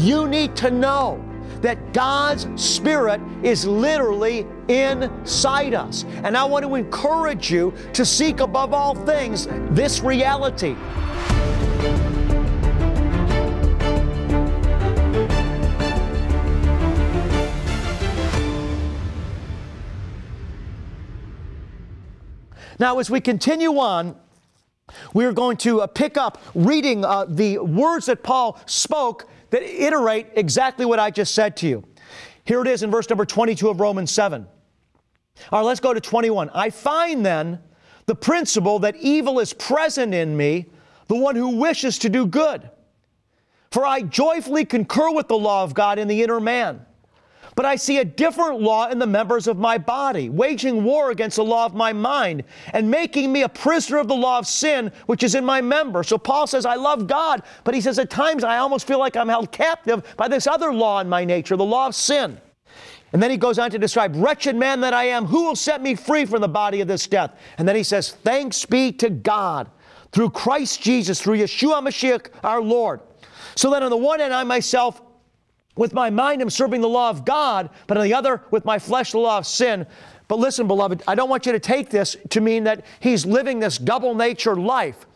You need to know that God's Spirit is literally inside us. And I want to encourage you to seek above all things this reality. Now, as we continue on, we're going to uh, pick up reading uh, the words that Paul spoke that iterate exactly what I just said to you. Here it is in verse number 22 of Romans 7. All right, let's go to 21. I find then the principle that evil is present in me, the one who wishes to do good. For I joyfully concur with the law of God in the inner man but I see a different law in the members of my body, waging war against the law of my mind and making me a prisoner of the law of sin, which is in my member. So Paul says, I love God, but he says, at times I almost feel like I'm held captive by this other law in my nature, the law of sin. And then he goes on to describe, Wretched man that I am, who will set me free from the body of this death? And then he says, Thanks be to God through Christ Jesus, through Yeshua Mashiach our Lord. So that on the one hand, I myself with my mind, I'm serving the law of God, but on the other, with my flesh, the law of sin. But listen, beloved, I don't want you to take this to mean that he's living this double nature life.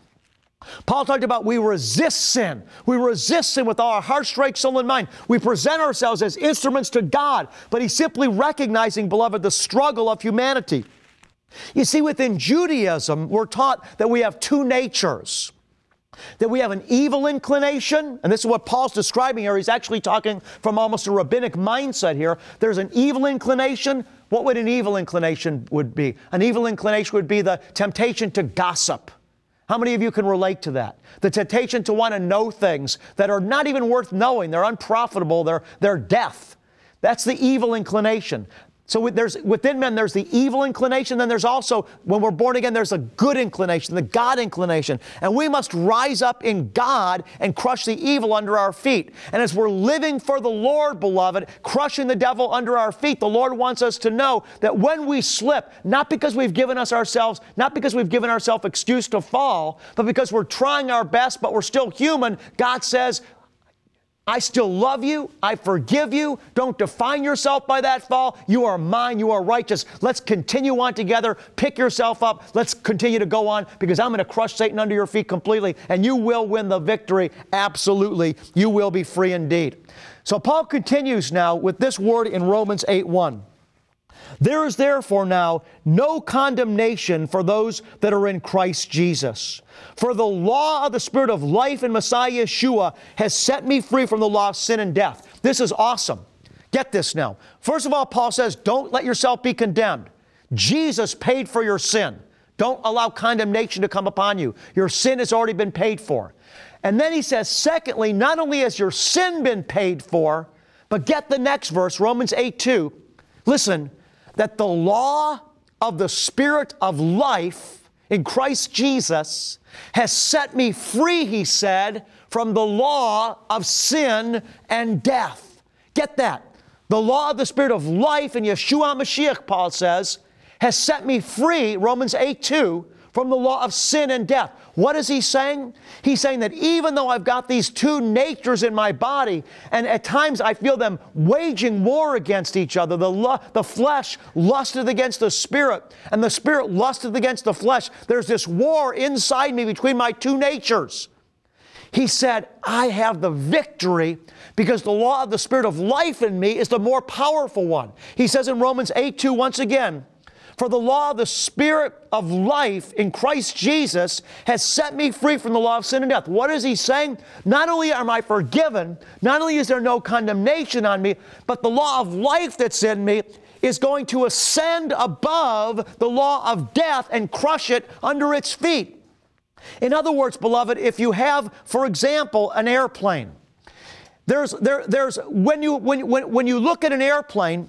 Paul talked about we resist sin. We resist sin with our heart, strength, soul, and mind. We present ourselves as instruments to God, but he's simply recognizing, beloved, the struggle of humanity. You see, within Judaism, we're taught that we have two natures that we have an evil inclination, and this is what Paul's describing here. He's actually talking from almost a rabbinic mindset here. There's an evil inclination. What would an evil inclination would be? An evil inclination would be the temptation to gossip. How many of you can relate to that? The temptation to want to know things that are not even worth knowing. They're unprofitable. They're, they're death. That's the evil inclination. So there's within men there's the evil inclination, then there's also when we're born again there's a good inclination, the God inclination. And we must rise up in God and crush the evil under our feet. And as we're living for the Lord, beloved, crushing the devil under our feet, the Lord wants us to know that when we slip, not because we've given us ourselves, not because we've given ourselves excuse to fall, but because we're trying our best but we're still human, God says, I still love you. I forgive you. Don't define yourself by that fall. You are mine. You are righteous. Let's continue on together. Pick yourself up. Let's continue to go on because I'm going to crush Satan under your feet completely and you will win the victory. Absolutely. You will be free indeed. So Paul continues now with this word in Romans 8 1. There is therefore now no condemnation for those that are in Christ Jesus. For the law of the Spirit of life in Messiah Yeshua has set me free from the law of sin and death. This is awesome. Get this now. First of all, Paul says, don't let yourself be condemned. Jesus paid for your sin. Don't allow condemnation to come upon you. Your sin has already been paid for. And then he says, secondly, not only has your sin been paid for, but get the next verse, Romans 8 2. Listen, that the law of the Spirit of life in Christ Jesus has set me free, he said, from the law of sin and death. Get that. The law of the Spirit of life in Yeshua Mashiach, Paul says, has set me free, Romans 8 2, from the law of sin and death. What is he saying? He's saying that even though I've got these two natures in my body, and at times I feel them waging war against each other, the, the flesh lusted against the spirit, and the spirit lusted against the flesh. There's this war inside me between my two natures. He said, I have the victory because the law of the spirit of life in me is the more powerful one. He says in Romans 8 2 once again, for the law of the Spirit of life in Christ Jesus has set me free from the law of sin and death. What is he saying? Not only am I forgiven, not only is there no condemnation on me, but the law of life that's in me is going to ascend above the law of death and crush it under its feet. In other words, beloved, if you have, for example, an airplane, there's, there, there's, when, you, when, when, when you look at an airplane,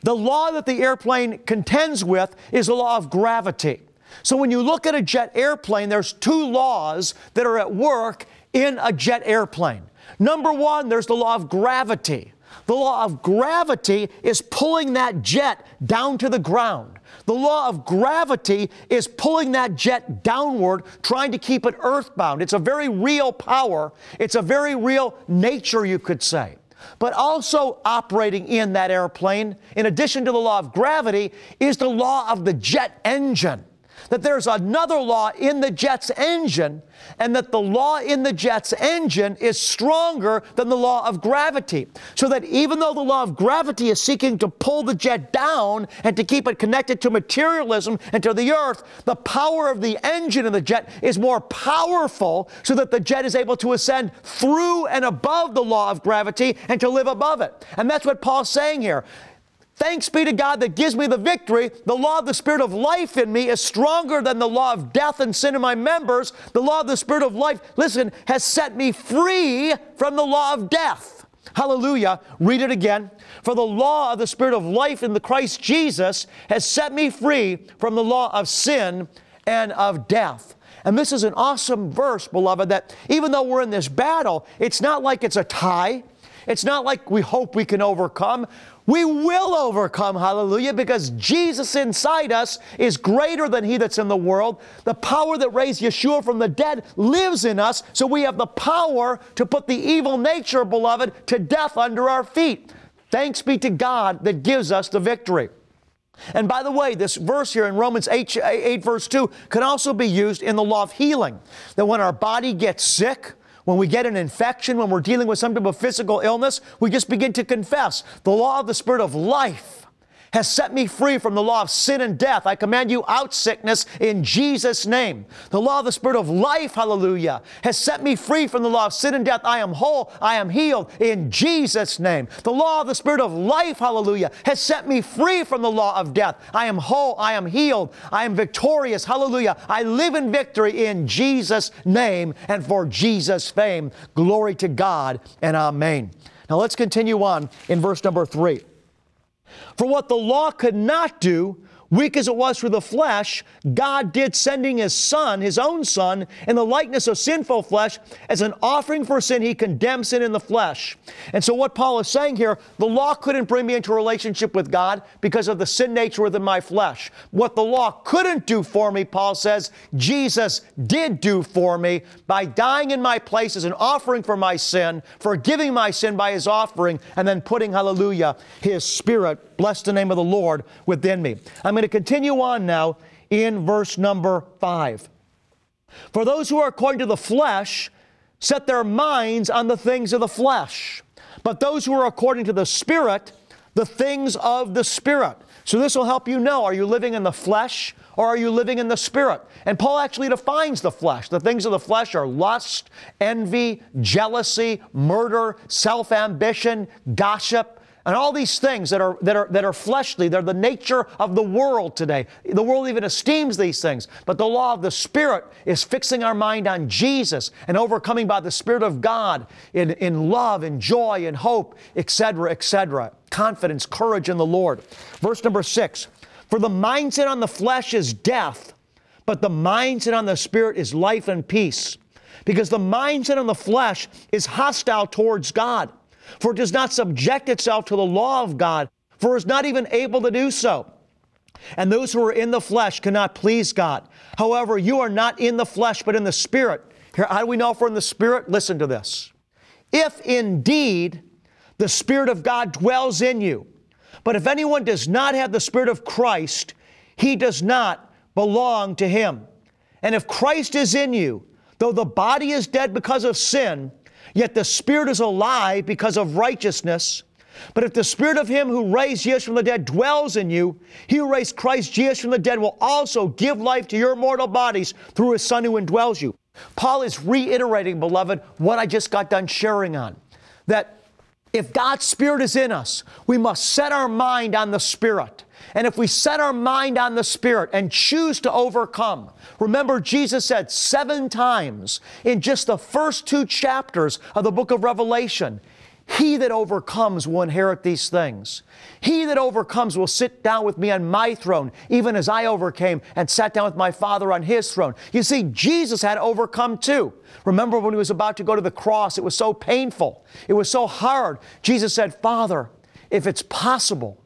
the law that the airplane contends with is the law of gravity. So when you look at a jet airplane, there's two laws that are at work in a jet airplane. Number one, there's the law of gravity. The law of gravity is pulling that jet down to the ground. The law of gravity is pulling that jet downward, trying to keep it earthbound. It's a very real power. It's a very real nature, you could say. But also operating in that airplane, in addition to the law of gravity, is the law of the jet engine that there's another law in the jet's engine, and that the law in the jet's engine is stronger than the law of gravity. So that even though the law of gravity is seeking to pull the jet down and to keep it connected to materialism and to the earth, the power of the engine in the jet is more powerful so that the jet is able to ascend through and above the law of gravity and to live above it. And that's what Paul's saying here. Thanks be to God that gives me the victory. The law of the Spirit of life in me is stronger than the law of death and sin in my members. The law of the Spirit of life, listen, has set me free from the law of death. Hallelujah. Read it again. For the law of the Spirit of life in the Christ Jesus has set me free from the law of sin and of death. And this is an awesome verse, beloved, that even though we're in this battle, it's not like it's a tie. It's not like we hope we can overcome. We will overcome, hallelujah, because Jesus inside us is greater than he that's in the world. The power that raised Yeshua from the dead lives in us, so we have the power to put the evil nature, beloved, to death under our feet. Thanks be to God that gives us the victory. And by the way, this verse here in Romans 8, 8, verse 2 can also be used in the law of healing. That when our body gets sick, when we get an infection, when we're dealing with some type of physical illness, we just begin to confess the law of the Spirit of life has set me free from the law of sin and death. I command you out sickness in Jesus' name. The law of the Spirit of life, hallelujah, has set me free from the law of sin and death. I am whole, I am healed in Jesus' name. The law of the Spirit of life, hallelujah, has set me free from the law of death. I am whole, I am healed, I am victorious, hallelujah. I live in victory in Jesus' name and for Jesus' fame. Glory to God and amen. Now let's continue on in verse number three. For what the law could not do, weak as it was through the flesh, God did sending His Son, His own Son, in the likeness of sinful flesh, as an offering for sin. He condemned sin in the flesh. And so, what Paul is saying here, the law couldn't bring me into a relationship with God because of the sin nature within my flesh. What the law couldn't do for me, Paul says, Jesus did do for me by dying in my place as an offering for my sin, forgiving my sin by His offering, and then putting, hallelujah, His Spirit, bless the name of the Lord, within me. I'm going to continue on now in verse number five. For those who are according to the flesh set their minds on the things of the flesh, but those who are according to the Spirit, the things of the Spirit. So this will help you know are you living in the flesh or are you living in the Spirit? And Paul actually defines the flesh. The things of the flesh are lust, envy, jealousy, murder, self ambition, gossip and all these things that are, that, are, that are fleshly, they're the nature of the world today. The world even esteems these things. But the law of the Spirit is fixing our mind on Jesus and overcoming by the Spirit of God in, in love and joy and hope, etc., etc. Confidence, courage in the Lord. Verse number six For the mindset on the flesh is death, but the mindset on the Spirit is life and peace. Because the mindset on the flesh is hostile towards God. For it does not subject itself to the law of God, for it is not even able to do so. And those who are in the flesh cannot please God. However, you are not in the flesh, but in the Spirit. Here, how do we know if we're in the Spirit? Listen to this. If indeed the Spirit of God dwells in you, but if anyone does not have the Spirit of Christ, he does not belong to him. And if Christ is in you, though the body is dead because of sin, Yet the Spirit is alive because of righteousness. But if the Spirit of Him who raised Jesus from the dead dwells in you, He who raised Christ Jesus from the dead will also give life to your mortal bodies through His Son who indwells you. Paul is reiterating, beloved, what I just got done sharing on. That if God's Spirit is in us, we must set our mind on the Spirit. And if we set our mind on the Spirit and choose to overcome, remember Jesus said seven times in just the first two chapters of the book of Revelation, He that overcomes will inherit these things. He that overcomes will sit down with me on my throne, even as I overcame and sat down with my Father on his throne. You see, Jesus had overcome too. Remember when he was about to go to the cross, it was so painful, it was so hard. Jesus said, Father, if it's possible,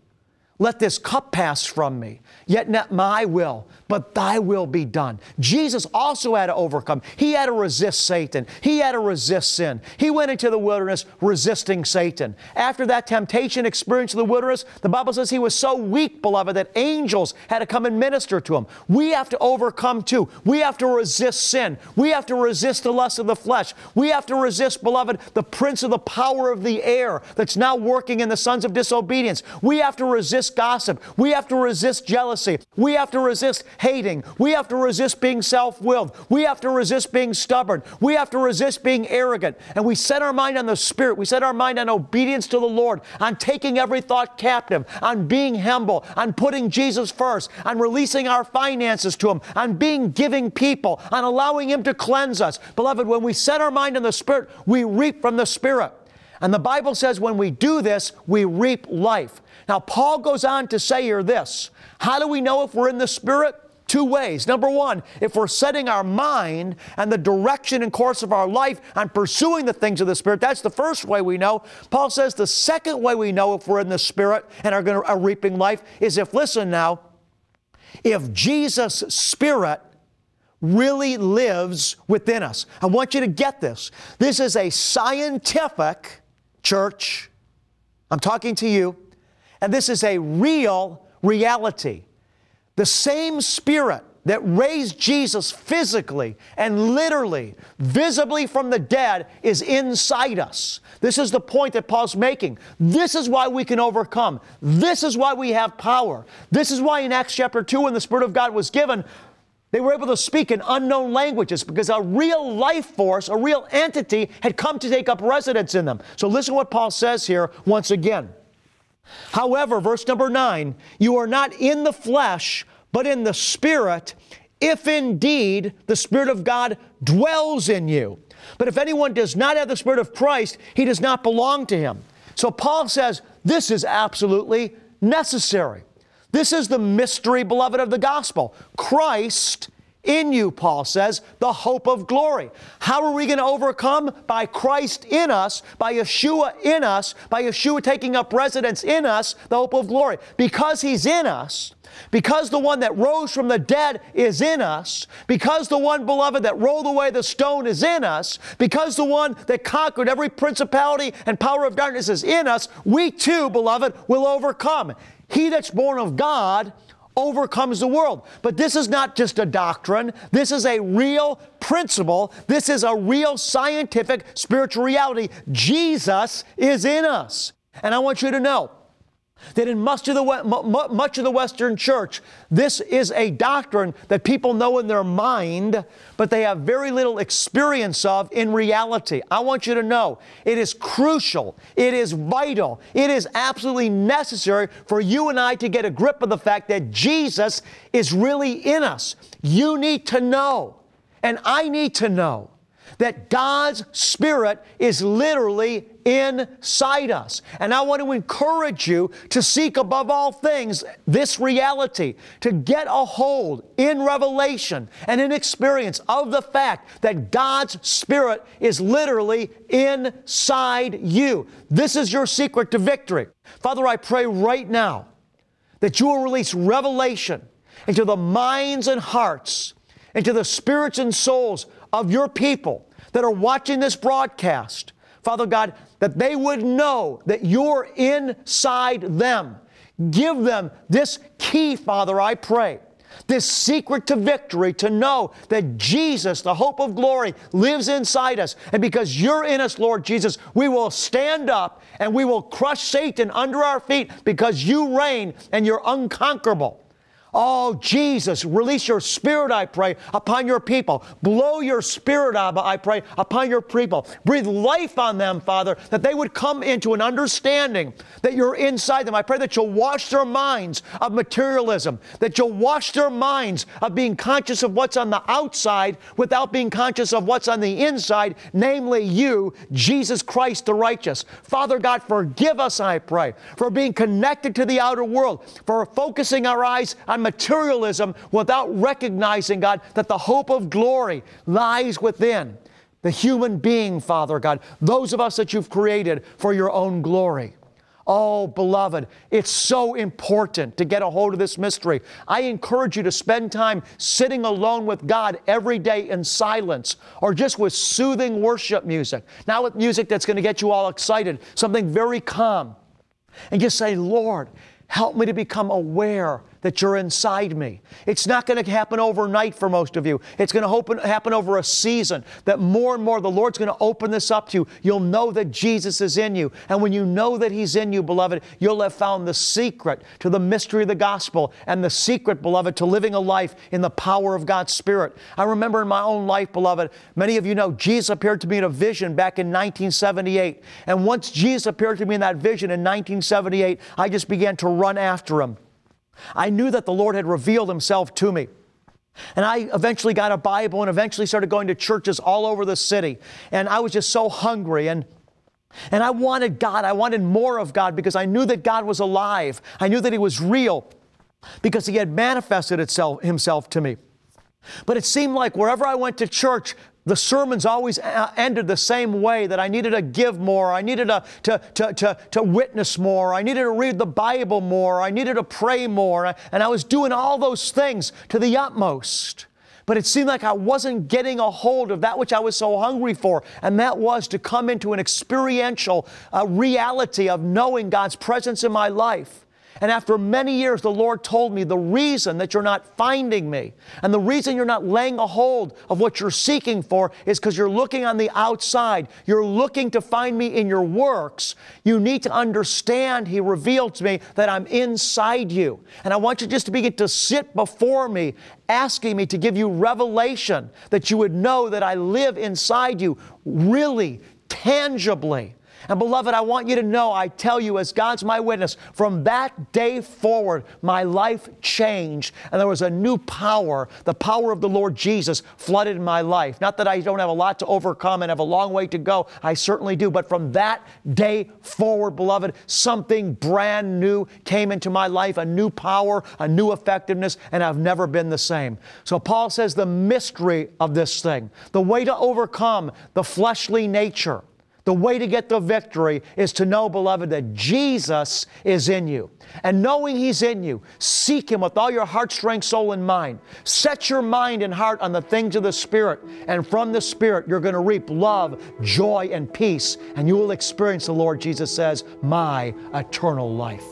let this cup pass from me. Yet not my will, but thy will be done. Jesus also had to overcome. He had to resist Satan. He had to resist sin. He went into the wilderness resisting Satan. After that temptation experience in the wilderness, the Bible says he was so weak, beloved, that angels had to come and minister to him. We have to overcome too. We have to resist sin. We have to resist the lust of the flesh. We have to resist, beloved, the prince of the power of the air that's now working in the sons of disobedience. We have to resist gossip. We have to resist jealousy. We have to resist hating. We have to resist being self willed. We have to resist being stubborn. We have to resist being arrogant. And we set our mind on the Spirit. We set our mind on obedience to the Lord, on taking every thought captive, on being humble, on putting Jesus first, on releasing our finances to Him, on being giving people, on allowing Him to cleanse us. Beloved, when we set our mind on the Spirit, we reap from the Spirit. And the Bible says when we do this, we reap life. Now, Paul goes on to say here this How do we know if we're in the Spirit? Two ways. Number one, if we're setting our mind and the direction and course of our life on pursuing the things of the Spirit, that's the first way we know. Paul says the second way we know if we're in the Spirit and are, going to, are reaping life is if, listen now, if Jesus' Spirit really lives within us. I want you to get this. This is a scientific church. I'm talking to you. And this is a real reality. The same Spirit that raised Jesus physically and literally, visibly from the dead, is inside us. This is the point that Paul's making. This is why we can overcome. This is why we have power. This is why in Acts chapter 2, when the Spirit of God was given, they were able to speak in unknown languages because a real life force, a real entity had come to take up residence in them. So listen to what Paul says here once again. However, verse number nine, you are not in the flesh, but in the Spirit, if indeed the Spirit of God dwells in you. But if anyone does not have the Spirit of Christ, he does not belong to him. So Paul says this is absolutely necessary. This is the mystery, beloved, of the gospel. Christ in you, Paul says, the hope of glory. How are we going to overcome? By Christ in us, by Yeshua in us, by Yeshua taking up residence in us, the hope of glory. Because He's in us, because the one that rose from the dead is in us, because the one, beloved, that rolled away the stone is in us, because the one that conquered every principality and power of darkness is in us, we too, beloved, will overcome. He that's born of God overcomes the world. But this is not just a doctrine, this is a real principle, this is a real scientific spiritual reality. Jesus is in us. And I want you to know that in much of, the, much of the Western church, this is a doctrine that people know in their mind, but they have very little experience of in reality. I want you to know it is crucial, it is vital, it is absolutely necessary for you and I to get a grip of the fact that Jesus is really in us. You need to know, and I need to know that God's Spirit is literally inside us. And I want to encourage you to seek above all things this reality, to get a hold in revelation and in experience of the fact that God's Spirit is literally inside you. This is your secret to victory. Father, I pray right now that you will release revelation into the minds and hearts, into the spirits and souls of your people that are watching this broadcast, Father God, that they would know that you're inside them. Give them this key, Father, I pray. This secret to victory to know that Jesus, the hope of glory, lives inside us. And because you're in us, Lord Jesus, we will stand up and we will crush Satan under our feet because you reign and you're unconquerable. Oh, Jesus, release your spirit, I pray, upon your people. Blow your spirit, Abba, I pray, upon your people. Breathe life on them, Father, that they would come into an understanding that you're inside them. I pray that you'll wash their minds of materialism, that you'll wash their minds of being conscious of what's on the outside without being conscious of what's on the inside, namely you, Jesus Christ the righteous. Father God, forgive us, I pray, for being connected to the outer world, for focusing our eyes on on materialism without recognizing, God, that the hope of glory lies within the human being, Father God, those of us that you've created for your own glory. Oh, beloved, it's so important to get a hold of this mystery. I encourage you to spend time sitting alone with God every day in silence or just with soothing worship music. Not with music that's going to get you all excited, something very calm. And just say, Lord, help me to become aware that you're inside me. It's not going to happen overnight for most of you. It's going to happen over a season that more and more the Lord's going to open this up to you. You'll know that Jesus is in you. And when you know that He's in you, beloved, you'll have found the secret to the mystery of the gospel and the secret, beloved, to living a life in the power of God's Spirit. I remember in my own life, beloved, many of you know Jesus appeared to me in a vision back in 1978. And once Jesus appeared to me in that vision in 1978, I just began to run after Him. I knew that the Lord had revealed Himself to me. And I eventually got a Bible and eventually started going to churches all over the city. And I was just so hungry and and I wanted God. I wanted more of God because I knew that God was alive. I knew that He was real because He had manifested itself, Himself to me. But it seemed like wherever I went to church, the sermons always ended the same way that I needed to give more, I needed to, to, to, to, to witness more, I needed to read the Bible more, I needed to pray more, and I was doing all those things to the utmost. But it seemed like I wasn't getting a hold of that which I was so hungry for, and that was to come into an experiential uh, reality of knowing God's presence in my life. And after many years, the Lord told me the reason that you're not finding me and the reason you're not laying a hold of what you're seeking for is because you're looking on the outside. You're looking to find me in your works. You need to understand, He revealed to me, that I'm inside you. And I want you just to begin to sit before me, asking me to give you revelation that you would know that I live inside you really, tangibly. And beloved, I want you to know, I tell you, as God's my witness, from that day forward, my life changed. And there was a new power, the power of the Lord Jesus flooded my life. Not that I don't have a lot to overcome and have a long way to go. I certainly do. But from that day forward, beloved, something brand new came into my life, a new power, a new effectiveness, and I've never been the same. So Paul says the mystery of this thing, the way to overcome the fleshly nature, the way to get the victory is to know, beloved, that Jesus is in you. And knowing He's in you, seek Him with all your heart, strength, soul, and mind. Set your mind and heart on the things of the Spirit. And from the Spirit, you're going to reap love, joy, and peace. And you will experience, the Lord Jesus says, my eternal life.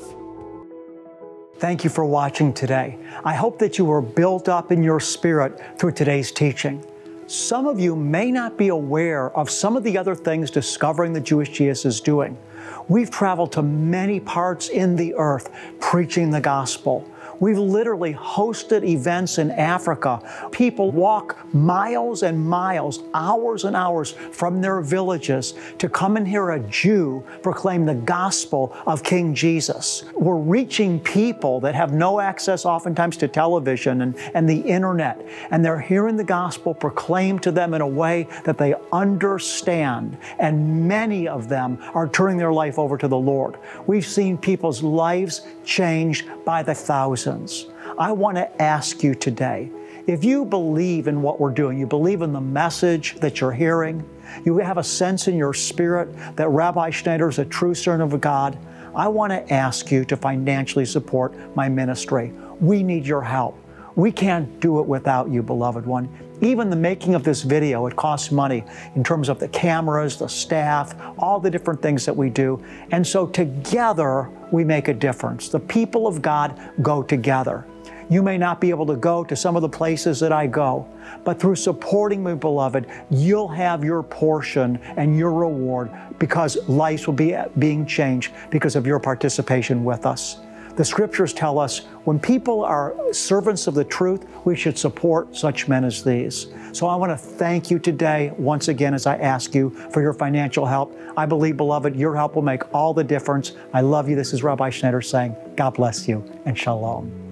Thank you for watching today. I hope that you were built up in your spirit through today's teaching. Some of you may not be aware of some of the other things Discovering the Jewish Jesus is doing. We've traveled to many parts in the earth preaching the gospel. We've literally hosted events in Africa. People walk miles and miles, hours and hours from their villages to come and hear a Jew proclaim the gospel of King Jesus. We're reaching people that have no access oftentimes to television and, and the internet, and they're hearing the gospel proclaimed to them in a way that they understand. And many of them are turning their life over to the Lord. We've seen people's lives changed by the thousands. I want to ask you today if you believe in what we're doing, you believe in the message that you're hearing, you have a sense in your spirit that Rabbi Schneider is a true servant of God, I want to ask you to financially support my ministry. We need your help. We can't do it without you, beloved one. Even the making of this video, it costs money in terms of the cameras, the staff, all the different things that we do. And so together we make a difference. The people of God go together. You may not be able to go to some of the places that I go, but through supporting me, beloved, you'll have your portion and your reward because lives will be being changed because of your participation with us. The scriptures tell us when people are servants of the truth, we should support such men as these. So I want to thank you today once again as I ask you for your financial help. I believe, beloved, your help will make all the difference. I love you. This is Rabbi Schneider saying, God bless you and shalom.